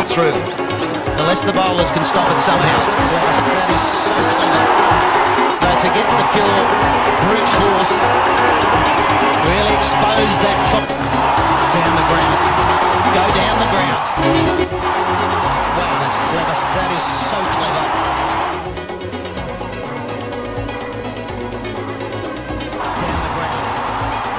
it through. Unless the bowlers can stop it somehow. It's clever. That is so clever. Don't forget the pure brute force. Really expose that foot down the ground. Go down the ground. Wow, that's clever. That is so clever. Down the ground.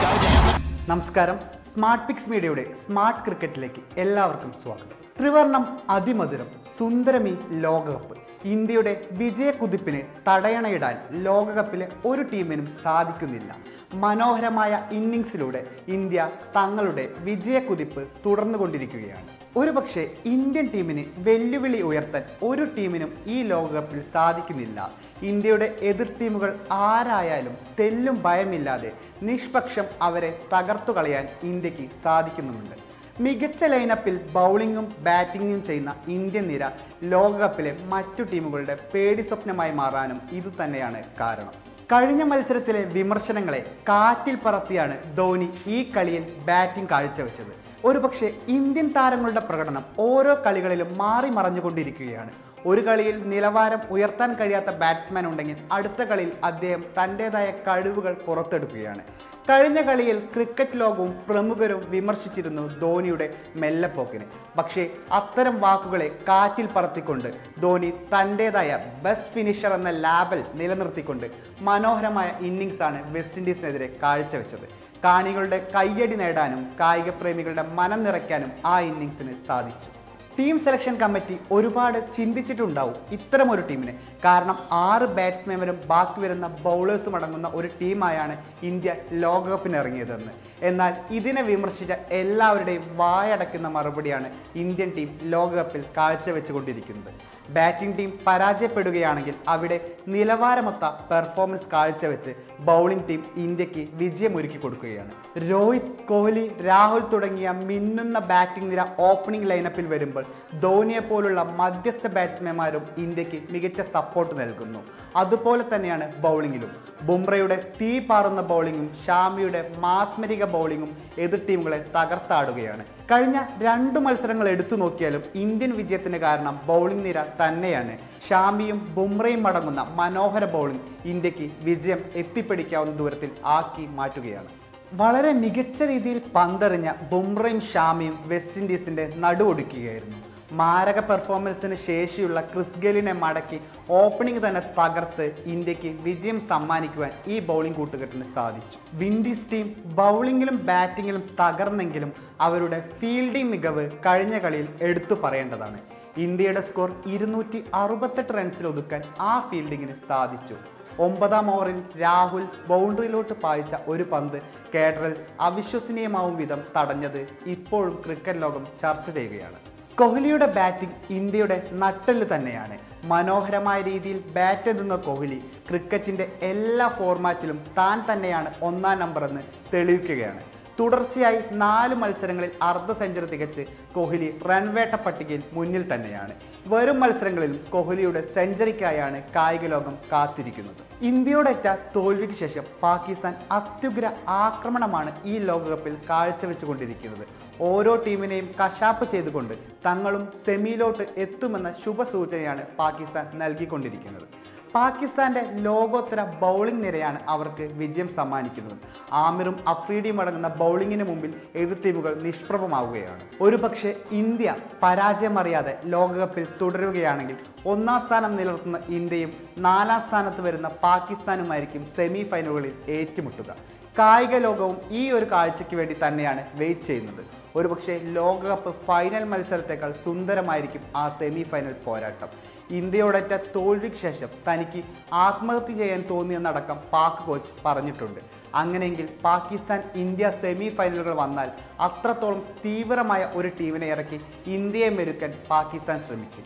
Go down the നമസ്കാരം smart pix മീഡിയയുടെ smart ക്രിക്കറ്റിലേക്ക് എല്ലാവർക്കും സ്വാഗതം. ത്രിവർണം അതിമധുരം സുന്ദരമി ലോകകപ്പ്. ഇന്ത്യയുടെ വിജയക്കുതിപ്പിന് തടയണയിടാൻ ലോകകപ്പിലെ ഒരു ടീമിനും സാധിക്കുന്നില്ല. മനോഹരമായ ഇന്നിങ്സിലൂടെ ഇന്ത്യ തങ്ങളുടെ വിജയക്കുതിപ്പ് തുടർന്നുകൊണ്ടിരിക്കുകയാണ്. ഒരുപക്ഷെ ഇന്ത്യൻ ടീമിന് വെല്ലുവിളി ഉയർത്താൻ ഒരു ടീമിനും ഈ ലോകകപ്പിൽ സാധിക്കുന്നില്ല. ഇന്ത്യയുടെ എതിർ ടീമുകൾ ആരായാലും തെല്ലും ഭയമില്ലാതെ നിഷ്പക്ഷം അവരെ തകർത്തു കളയാൻ ഇന്ത്യയ്ക്ക് സാധിക്കുന്നുമുണ്ട്. മികച്ച ലൈനപ്പിൽ ബൗളിങ്ങും ബാറ്റിങ്ങും ചെയ്യുന്ന ഇന്ത്യൻ നിര ലോകകപ്പിലെ മറ്റു ടീമുകളുടെ പേടി സ്വപ്നമായി മാറാനും ഇതുതന്നെയാണ് കാരണം. കഴിഞ്ഞ മത്സരത്തിലെ വിമർശനങ്ങളെ കാറ്റിൽ പറത്തിയാണ് ധോനി ഈ കളിയിൽ ബാറ്റിംഗ് കാഴ്ചവെച്ചത്. ഒരുപക്ഷെ ഇന്ത്യൻ താരങ്ങളുടെ പ്രകടനം ഓരോ കളികളിലും മാറി മറഞ്ഞുകൊണ്ടിരിക്കുകയാണ്. ഒരു കളിയിൽ നിലവാരം ഉയർത്താൻ കഴിയാത്ത ബാറ്റ്സ്മാൻ ഉണ്ടെങ്കിൽ അടുത്ത കളിയിൽ അദ്ദേഹം തന്റെതായ കഴിവുകൾ പുറത്തെടുക്കുകയാണ്. കഴിഞ്ഞ കളിയിൽ ക്രിക്കറ്റ് ലോകവും പ്രമുഖരും വിമർശിച്ചിരുന്നു ധോണിയുടെ മെല്ലപ്പോക്കിന്. പക്ഷേ അത്തരം വാക്കുകളെ കാറ്റിൽ പറത്തിക്കൊണ്ട് ധോണി തന്റെതായ ബെസ്റ്റ് ഫിനിഷർ എന്ന ലാബൽ നിലനിർത്തിക്കൊണ്ട് മനോഹരമായ ഇന്നിങ്സാണ് വെസ്റ്റ് ഇൻഡീസിനെതിരെ കാഴ്ചവെച്ചത്. കാണികളുടെ കയ്യടി നേടാനും കായിക പ്രേമികളുടെ മനം നിറയ്ക്കാനും ആ ഇന്നിങ്സിന് സാധിച്ചു. ടീം സെലക്ഷൻ കമ്മിറ്റി ഒരുപാട് ചിന്തിച്ചിട്ടുണ്ടാവും ഇത്തരം ഒരു ടീമിനെ. കാരണം ആറ് ബാറ്റ്സ്മാൻമാരും ബാക്കി വരുന്ന ബൗളേഴ്സും അടങ്ങുന്ന ഒരു ടീമായാണ് ഇന്ത്യ ലോകകപ്പിന് ഇറങ്ങിയതെന്ന്. എന്നാൽ ഇതിനെ വിമർശിച്ച എല്ലാവരുടെയും വായടയ്ക്കുന്ന മറുപടിയാണ് ഇന്ത്യൻ ടീം ലോകകപ്പിൽ കാഴ്ചവെച്ചുകൊണ്ടിരിക്കുന്നത്. ബാറ്റിംഗ് ടീം പരാജയപ്പെടുകയാണെങ്കിൽ അവിടെ നിലവാരമൊത്ത പെർഫോമൻസ് കാഴ്ചവെച്ച് ബൗളിംഗ് ടീം ഇന്ത്യയ്ക്ക് വിജയമൊരുക്കി കൊടുക്കുകയാണ്. രോഹിത് കോഹ്ലി രാഹുൽ തുടങ്ങിയ മിന്നുന്ന ബാറ്റിംഗ് നിര ഓപ്പണിംഗ് ലൈനപ്പിൽ വരുമ്പോൾ ധോണിയെ പോലുള്ള മധ്യസ്ഥ ബാറ്റ്സ്മാൻമാരും ഇന്ത്യയ്ക്ക് മികച്ച സപ്പോർട്ട് നൽകുന്നു. അതുപോലെ തന്നെയാണ് ബൗളിങ്ങിലും ബുംറയുടെ തീ പാറുന്ന ബൗളിങ്ങും ഷാമിയുടെ മാസ്മരിക ബൗളിങ്ങും എതിർ ടീമുകളെ തകർത്താടുകയാണ്. കഴിഞ്ഞ രണ്ട് മത്സരങ്ങൾ എടുത്തു നോക്കിയാലും ഇന്ത്യൻ വിജയത്തിന് കാരണം ബൗളിംഗ് നിര തന്നെയാണ്. ഷാമിയും ബുംറയും അടങ്ങുന്ന മനോഹര ബൗളിംഗ് ഇന്ത്യയ്ക്ക് വിജയം എത്തിപ്പിടിക്കാവുന്ന ദൂരത്തിൽ ആക്കി മാറ്റുകയാണ്. വളരെ മികച്ച രീതിയിൽ പന്തെറിഞ്ഞ ബുംറയും ഷാമിയും വെസ്റ്റ് ഇൻഡീസിന്റെ നടുവൊടുക്കുകയായിരുന്നു. മാരക പെർഫോമൻസിന് ശേഷിയുള്ള ക്രിസ്ഗലിനെ മടക്കി ഓപ്പണിംഗ് തന്നെ തകർത്ത് ഇന്ത്യയ്ക്ക് വിജയം സമ്മാനിക്കുവാൻ ഈ ബൗളിംഗ് കൂട്ടുകെട്ടിന് സാധിച്ചു. വിൻഡീസ് ടീം ബൗളിംഗിലും ബാറ്റിങ്ങിലും തകർന്നെങ്കിലും അവരുടെ ഫീൽഡിംഗ് മികവ് കഴിഞ്ഞ കളിയിൽ എടുത്തു പറയേണ്ടതാണ്. ഇന്ത്യയുടെ സ്കോർ ഇരുന്നൂറ്റി അറുപത്തെട്ട് റൺസിൽ ഒതുക്കാൻ ആ ഫീൽഡിങ്ങിന് സാധിച്ചു. ഒമ്പതാം ഓവറിൽ രാഹുൽ ബൗണ്ടറിയിലോട്ട് പായിച്ച ഒരു പന്ത് കേഡറിൽ അവിശ്വസനീയമാവും വിധം തടഞ്ഞത് ഇപ്പോഴും ക്രിക്കറ്റ് ലോകം ചർച്ച ചെയ്യുകയാണ്. കോഹ്ലിയുടെ ബാറ്റിംഗ് ഇന്ത്യയുടെ നട്ടെല്ല് തന്നെയാണ്. മനോഹരമായ രീതിയിൽ ബാറ്റ് എത്തുന്ന കോഹ്ലി ക്രിക്കറ്റിന്റെ എല്ലാ ഫോർമാറ്റിലും താൻ തന്നെയാണ് ഒന്നാം നമ്പർ എന്ന് തെളിയിക്കുകയാണ്. തുടർച്ചയായി നാല് മത്സരങ്ങളിൽ അർദ്ധ സെഞ്ചുറി തികച്ച് കോഹ്ലി റൺവേട്ട പട്ടികയിൽ മുന്നിൽ തന്നെയാണ്. വരും മത്സരങ്ങളിലും കോഹ്ലിയുടെ സെഞ്ചുറിക്കായാണ് കായിക ലോകം കാത്തിരിക്കുന്നത്. ഇന്ത്യയോടേറ്റ തോൽവിക്ക് ശേഷം പാകിസ്ഥാൻ അത്യുഗ്ര ആക്രമണമാണ് ഈ ലോകകപ്പിൽ കാഴ്ചവെച്ചുകൊണ്ടിരിക്കുന്നത്. ഓരോ ടീമിനെയും കശാപ്പ് ചെയ്തുകൊണ്ട് തങ്ങളും സെമിയിലോട്ട് എത്തുമെന്ന ശുഭസൂചനയാണ് പാകിസ്ഥാൻ നൽകിക്കൊണ്ടിരിക്കുന്നത്. പാകിസ്ഥാന്റെ ലോകോത്തര ബൗളിംഗ് നിരയാണ് അവർക്ക് വിജയം സമ്മാനിക്കുന്നത്. ആമിറും അഫ്രീഡിയും അടങ്ങുന്ന ബൗളിങ്ങിന് മുമ്പിൽ എതിർ ടീമുകൾ നിഷ്പ്രഭമാവുകയാണ്. ഒരുപക്ഷെ ഇന്ത്യ പരാജയമറിയാതെ ലോകകപ്പിൽ തുടരുകയാണെങ്കിൽ ഒന്നാം സ്ഥാനം നിലനിർത്തുന്ന ഇന്ത്യയും നാലാം സ്ഥാനത്ത് വരുന്ന പാകിസ്ഥാനുമായിരിക്കും സെമി ഫൈനലുകളിൽ ഏറ്റുമുട്ടുക. കായിക ലോകവും ഈ ഒരു കാഴ്ചയ്ക്ക് വേണ്ടി തന്നെയാണ് വെയിറ്റ് ചെയ്യുന്നത്. ഒരുപക്ഷെ ലോകകപ്പ് ഫൈനൽ മത്സരത്തേക്കാൾ സുന്ദരമായിരിക്കും ആ സെമി ഫൈനൽ പോരാട്ടം. ഇന്ത്യയോടൊറ്റ തോൽവിക്ക് ശേഷം തനിക്ക് ആത്മഹത്യ ചെയ്യാൻ തോന്നിയെന്നടക്കം പാക് കോച്ച് പറഞ്ഞിട്ടുണ്ട്. അങ്ങനെയെങ്കിൽ പാകിസ്ഥാൻ ഇന്ത്യ സെമി ഫൈനലുകൾ വന്നാൽ അത്രത്തോളം തീവ്രമായ ഒരു ടീമിനെ ഇറക്കി ഇന്ത്യയെ മെരുക്കാൻ പാകിസ്ഥാൻ ശ്രമിക്കും.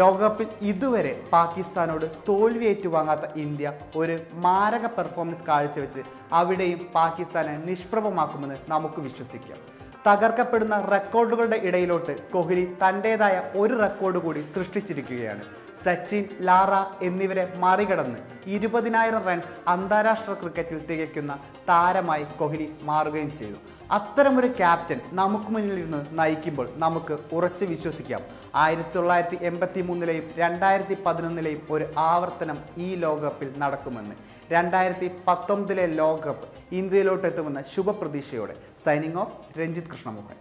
ലോകകപ്പിൽ ഇതുവരെ പാകിസ്ഥാനോട് തോൽവി ഏറ്റുവാങ്ങാത്ത ഇന്ത്യ ഒരു മാരക പെർഫോമൻസ് കാഴ്ചവെച്ച് അവിടെയും പാകിസ്ഥാനെ നിഷ്പ്രഭമാക്കുമെന്ന് നമുക്ക് വിശ്വസിക്കാം. തകർക്കപ്പെടുന്ന റെക്കോർഡുകളുടെ ഇടയിലോട്ട് കോഹ്ലി തന്റെതായ ഒരു റെക്കോർഡ് കൂടി സൃഷ്ടിച്ചിരിക്കുകയാണ്. സച്ചിൻ ലാറ എന്നിവരെ മറികടന്ന് ഇരുപതിനായിരം റൺസ് അന്താരാഷ്ട്ര ക്രിക്കറ്റിൽ തികയ്ക്കുന്ന താരമായി കോഹ്ലി മാറുകയും ചെയ്തു. അത്തരമൊരു ക്യാപ്റ്റൻ നമുക്ക് മുന്നിൽ ഇരുന്ന് നയിക്കുമ്പോൾ നമുക്ക് ഉറച്ചു വിശ്വസിക്കാം. ആയിരത്തി തൊള്ളായിരത്തി എൺപത്തി മൂന്നിലെയും രണ്ടായിരത്തി പതിനൊന്നിലെയും ഒരു ആവർത്തനം ഈ ലോകകപ്പിൽ നടക്കുമെന്ന്. രണ്ടായിരത്തി പത്തൊമ്പതിലെ ലോകകപ്പ് ഇന്ത്യയിലോട്ട് എത്തുമെന്ന ശുഭപ്രതീക്ഷയോടെ. Signing off Ranjith Krishnamohan.